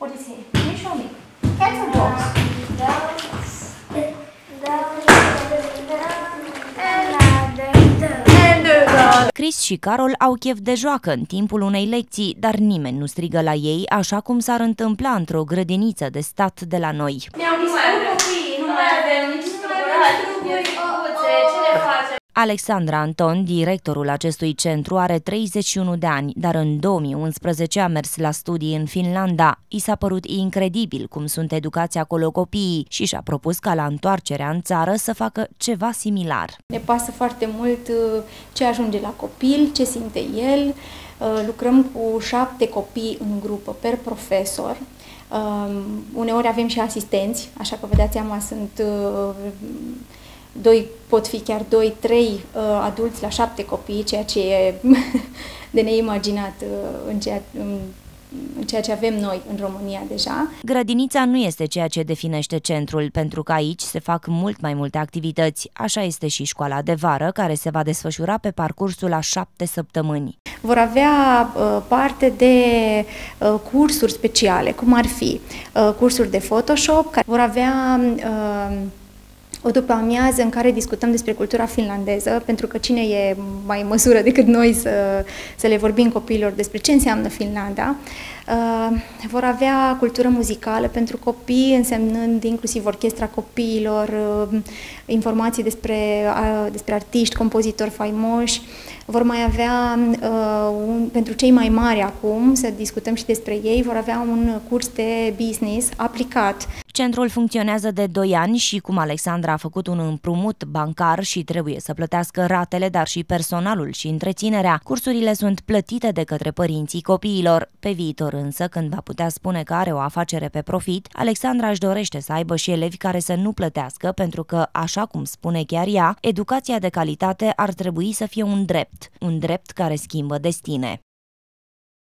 What do you see? Can you show me? Cats or dogs? Chris și Carol au chef de joacă în timpul unei lecții, dar nimeni nu strigă la ei, așa cum s-ar întâmpla într-o grădiniță de stat de la noi. Mi-au dispărut copiii, nu mai avem nici strugurați, nici cuțe, ce le facem? Alexandra Anton, directorul acestui centru, are 31 de ani, dar în 2011 a mers la studii în Finlanda. I s-a părut incredibil cum sunt educați acolo copiii și și-a propus ca la întoarcerea în țară să facă ceva similar. Ne pasă foarte mult uh, ce ajunge la copil, ce simte el. Uh, lucrăm cu șapte copii în grupă per profesor. Um, uneori avem și asistenți, așa că vă dați seama, sunt uh, doi, pot fi chiar doi, trei uh, adulți la șapte copii, ceea ce e de neimaginat uh, în, ceea, în, în ceea ce avem noi în România deja. Grădinița nu este ceea ce definește centrul, pentru că aici se fac mult mai multe activități. Așa este și școala de vară, care se va desfășura pe parcursul a șapte săptămâni. Vor avea uh, parte de uh, cursuri speciale, cum ar fi uh, cursuri de Photoshop, care vor avea uh, o după amiază în care discutăm despre cultura finlandeză, pentru că cine e mai în măsură decât noi să, să le vorbim copiilor despre ce înseamnă Finlanda. Uh, vor avea cultură muzicală pentru copii, însemnând inclusiv orchestra copiilor, uh, informații despre, uh, despre artiști, compozitori faimoși. Vor mai avea, uh, un, pentru cei mai mari acum, să discutăm și despre ei, vor avea un curs de business aplicat. Centrul funcționează de 2 ani și, cum Alexandra a făcut un împrumut bancar și trebuie să plătească ratele, dar și personalul și întreținerea, cursurile sunt plătite de către părinții copiilor. Pe viitor însă, când va putea spune că are o afacere pe profit, Alexandra își dorește să aibă și elevi care să nu plătească, pentru că, așa cum spune chiar ea, educația de calitate ar trebui să fie un drept, un drept care schimbă destine.